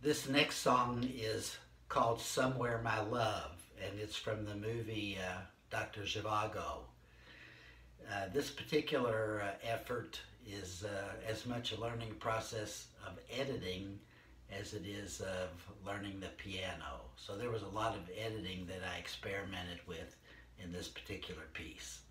This next song is called Somewhere My Love, and it's from the movie uh, Dr. Zhivago. Uh, this particular uh, effort is uh, as much a learning process of editing as it is of learning the piano. So there was a lot of editing that I experimented with in this particular piece.